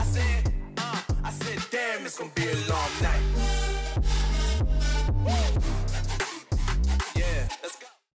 I said, uh, I said, damn, it's gonna be a long night.